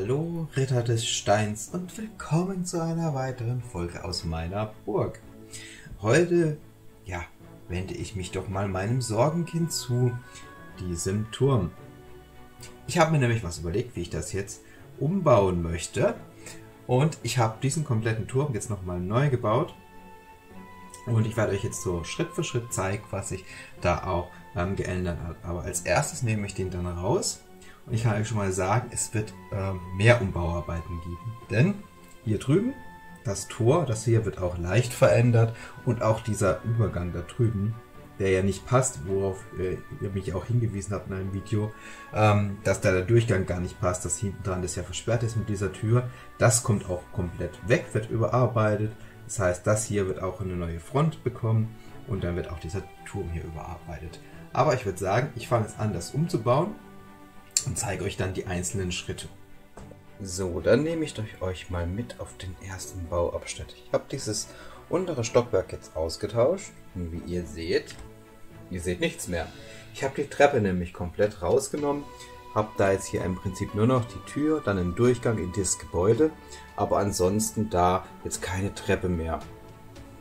Hallo Ritter des Steins und willkommen zu einer weiteren Folge aus meiner Burg. Heute, ja, wende ich mich doch mal meinem Sorgenkind zu, diesem Turm. Ich habe mir nämlich was überlegt, wie ich das jetzt umbauen möchte. Und ich habe diesen kompletten Turm jetzt nochmal neu gebaut. Und ich werde euch jetzt so Schritt für Schritt zeigen, was sich da auch ähm, geändert hat. Aber als erstes nehme ich den dann raus ich kann euch schon mal sagen, es wird äh, mehr Umbauarbeiten geben. Denn hier drüben, das Tor, das hier wird auch leicht verändert. Und auch dieser Übergang da drüben, der ja nicht passt, worauf äh, ihr mich auch hingewiesen habt in einem Video, ähm, dass da der Durchgang gar nicht passt, dass hinten dran das ja versperrt ist mit dieser Tür. Das kommt auch komplett weg, wird überarbeitet. Das heißt, das hier wird auch eine neue Front bekommen und dann wird auch dieser Turm hier überarbeitet. Aber ich würde sagen, ich fange jetzt an, das umzubauen und zeige euch dann die einzelnen Schritte. So, dann nehme ich euch mal mit auf den ersten Bauabschnitt. Ich habe dieses untere Stockwerk jetzt ausgetauscht. Und wie ihr seht, ihr seht nichts mehr. Ich habe die Treppe nämlich komplett rausgenommen. Habe da jetzt hier im Prinzip nur noch die Tür, dann einen Durchgang in das Gebäude. Aber ansonsten da jetzt keine Treppe mehr.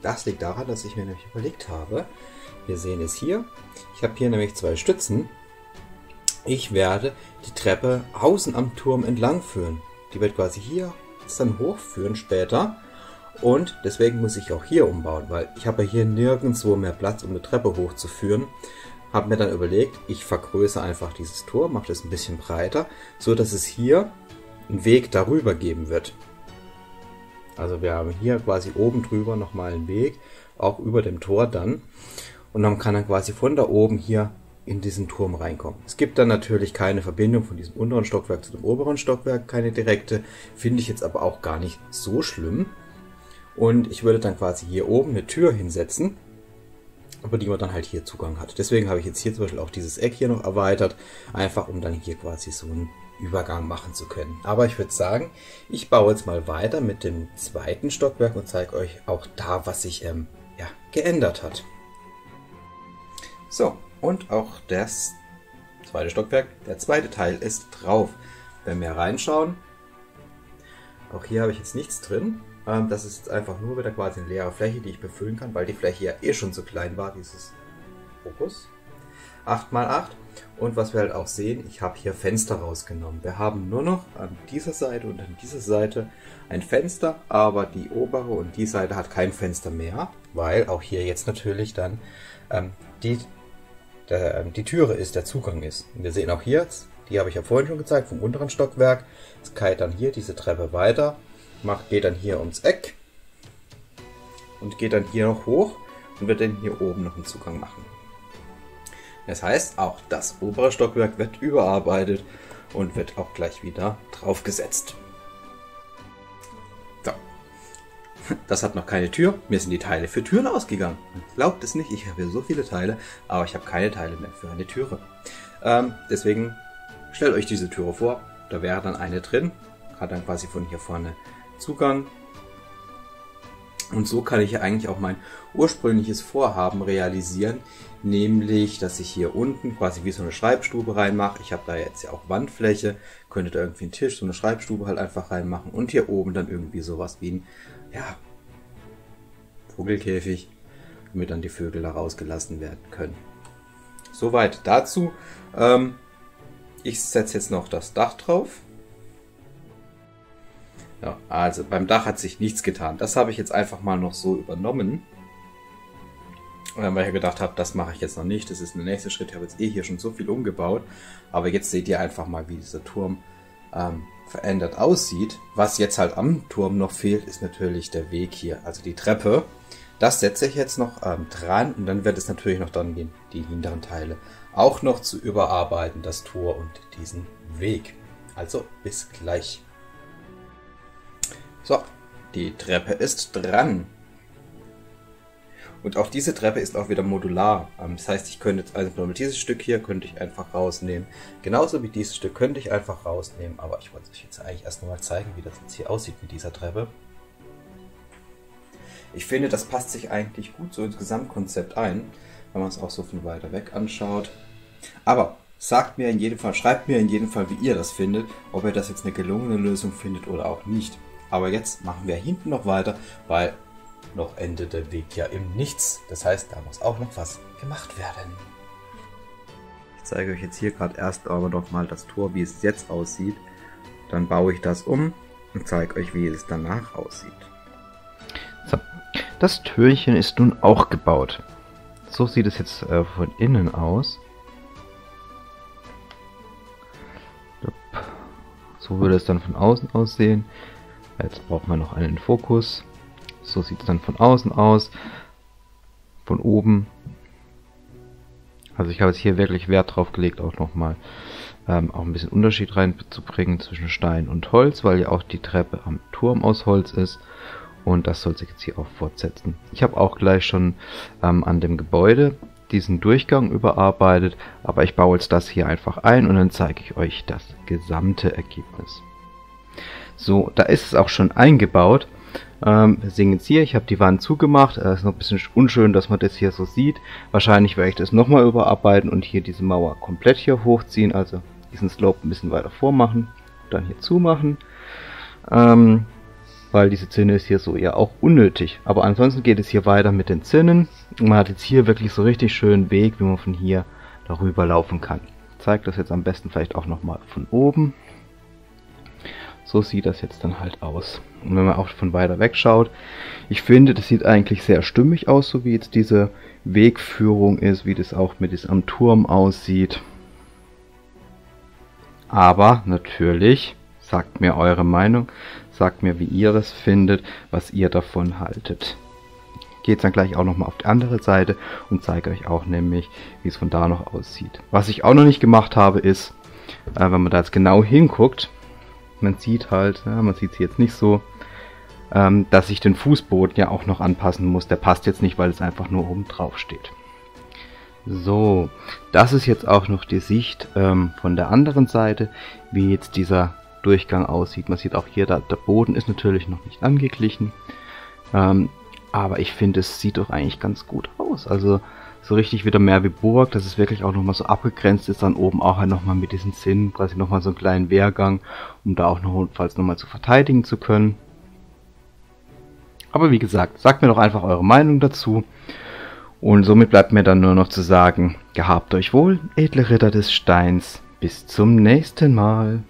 Das liegt daran, dass ich mir nämlich überlegt habe, wir sehen es hier. Ich habe hier nämlich zwei Stützen ich werde die Treppe außen am Turm entlang führen. Die wird quasi hier dann hochführen später. Und deswegen muss ich auch hier umbauen, weil ich habe hier nirgendwo mehr Platz, um eine Treppe hochzuführen. Habe mir dann überlegt, ich vergrößere einfach dieses Tor, mache das ein bisschen breiter, so dass es hier einen Weg darüber geben wird. Also wir haben hier quasi oben drüber nochmal einen Weg, auch über dem Tor dann. Und dann kann dann quasi von da oben hier in diesen Turm reinkommen. Es gibt dann natürlich keine Verbindung von diesem unteren Stockwerk zu dem oberen Stockwerk, keine direkte, finde ich jetzt aber auch gar nicht so schlimm. Und ich würde dann quasi hier oben eine Tür hinsetzen, über die man dann halt hier Zugang hat. Deswegen habe ich jetzt hier zum Beispiel auch dieses Eck hier noch erweitert, einfach um dann hier quasi so einen Übergang machen zu können. Aber ich würde sagen, ich baue jetzt mal weiter mit dem zweiten Stockwerk und zeige euch auch da, was sich ähm, ja, geändert hat. So, und auch das zweite Stockwerk, der zweite Teil ist drauf. Wenn wir reinschauen, auch hier habe ich jetzt nichts drin. Ähm, das ist einfach nur wieder quasi eine leere Fläche, die ich befüllen kann, weil die Fläche ja eh schon so klein war, dieses Fokus. 8x8. Und was wir halt auch sehen, ich habe hier Fenster rausgenommen. Wir haben nur noch an dieser Seite und an dieser Seite ein Fenster, aber die obere und die Seite hat kein Fenster mehr, weil auch hier jetzt natürlich dann ähm, die der, ähm, die Türe ist, der Zugang ist. Wir sehen auch hier, die habe ich ja vorhin schon gezeigt, vom unteren Stockwerk. Es keilt dann hier diese Treppe weiter, macht, geht dann hier ums Eck und geht dann hier noch hoch und wird dann hier oben noch einen Zugang machen. Das heißt, auch das obere Stockwerk wird überarbeitet und wird auch gleich wieder draufgesetzt. Das hat noch keine Tür. Mir sind die Teile für Türen ausgegangen. Glaubt es nicht, ich habe hier so viele Teile, aber ich habe keine Teile mehr für eine Türe. Ähm, deswegen stellt euch diese Türe vor. Da wäre dann eine drin. Hat dann quasi von hier vorne Zugang. Und so kann ich eigentlich auch mein ursprüngliches Vorhaben realisieren, nämlich, dass ich hier unten quasi wie so eine Schreibstube reinmache. Ich habe da jetzt ja auch Wandfläche, könnte da irgendwie einen Tisch, so eine Schreibstube halt einfach reinmachen und hier oben dann irgendwie sowas wie ein ja, Vogelkäfig, damit dann die Vögel da rausgelassen werden können. Soweit dazu. Ähm, ich setze jetzt noch das Dach drauf. Ja, also beim Dach hat sich nichts getan. Das habe ich jetzt einfach mal noch so übernommen. Weil ich gedacht habe, das mache ich jetzt noch nicht. Das ist der nächste Schritt. Ich habe jetzt eh hier schon so viel umgebaut. Aber jetzt seht ihr einfach mal, wie dieser Turm ähm, verändert aussieht. Was jetzt halt am Turm noch fehlt, ist natürlich der Weg hier, also die Treppe. Das setze ich jetzt noch ähm, dran und dann wird es natürlich noch dann die, die hinteren Teile auch noch zu überarbeiten, das Tor und diesen Weg. Also bis gleich. So, die Treppe ist dran. Und auch diese Treppe ist auch wieder modular. Ähm, das heißt, ich könnte jetzt also dieses Stück hier könnte ich einfach rausnehmen. Genauso wie dieses Stück könnte ich einfach rausnehmen. Aber ich wollte euch jetzt eigentlich erst mal zeigen, wie das jetzt hier aussieht mit dieser Treppe. Ich finde, das passt sich eigentlich gut so ins Gesamtkonzept ein, wenn man es auch so von weiter weg anschaut. Aber Sagt mir in jedem Fall, schreibt mir in jedem Fall, wie ihr das findet, ob ihr das jetzt eine gelungene Lösung findet oder auch nicht. Aber jetzt machen wir hinten noch weiter, weil noch endet der Weg ja im Nichts. Das heißt, da muss auch noch was gemacht werden. Ich zeige euch jetzt hier gerade erst aber noch mal das Tor, wie es jetzt aussieht. Dann baue ich das um und zeige euch, wie es danach aussieht. So, das Türchen ist nun auch gebaut. So sieht es jetzt äh, von innen aus. So würde es dann von außen aussehen. Jetzt braucht man noch einen Fokus. So sieht es dann von außen aus. Von oben. Also ich habe jetzt hier wirklich Wert drauf gelegt, auch nochmal ähm, auch ein bisschen Unterschied reinzubringen zwischen Stein und Holz, weil ja auch die Treppe am Turm aus Holz ist. Und das soll sich jetzt hier auch fortsetzen. Ich habe auch gleich schon ähm, an dem Gebäude diesen Durchgang überarbeitet, aber ich baue jetzt das hier einfach ein und dann zeige ich euch das gesamte Ergebnis. So, da ist es auch schon eingebaut. Ähm, wir sehen jetzt hier, ich habe die Wand zugemacht. Es äh, ist noch ein bisschen unschön, dass man das hier so sieht. Wahrscheinlich werde ich das nochmal überarbeiten und hier diese Mauer komplett hier hochziehen. Also diesen Slope ein bisschen weiter vormachen. Dann hier zumachen. Ähm, weil diese Zinne ist hier so eher auch unnötig. Aber ansonsten geht es hier weiter mit den Zinnen. Man hat jetzt hier wirklich so richtig schönen Weg, wie man von hier darüber laufen kann. Ich zeige das jetzt am besten vielleicht auch nochmal von oben. So sieht das jetzt dann halt aus. Und wenn man auch von weiter weg schaut, ich finde, das sieht eigentlich sehr stimmig aus, so wie jetzt diese Wegführung ist, wie das auch mit diesem Turm aussieht. Aber natürlich, sagt mir eure Meinung, sagt mir, wie ihr es findet, was ihr davon haltet. Geht dann gleich auch nochmal auf die andere Seite und zeige euch auch nämlich, wie es von da noch aussieht. Was ich auch noch nicht gemacht habe, ist, äh, wenn man da jetzt genau hinguckt, man sieht halt, ja, man sieht sie jetzt nicht so, ähm, dass ich den Fußboden ja auch noch anpassen muss. Der passt jetzt nicht, weil es einfach nur oben drauf steht. So, das ist jetzt auch noch die Sicht ähm, von der anderen Seite, wie jetzt dieser Durchgang aussieht. Man sieht auch hier, da, der Boden ist natürlich noch nicht angeglichen. Ähm, aber ich finde, es sieht doch eigentlich ganz gut aus. Also so richtig wieder mehr wie Burg, dass es wirklich auch nochmal so abgegrenzt ist, dann oben auch halt nochmal mit diesen Sinn, quasi nochmal so einen kleinen Wehrgang, um da auch notfalls nochmal zu verteidigen zu können. Aber wie gesagt, sagt mir doch einfach eure Meinung dazu. Und somit bleibt mir dann nur noch zu sagen, gehabt euch wohl, edle Ritter des Steins. Bis zum nächsten Mal.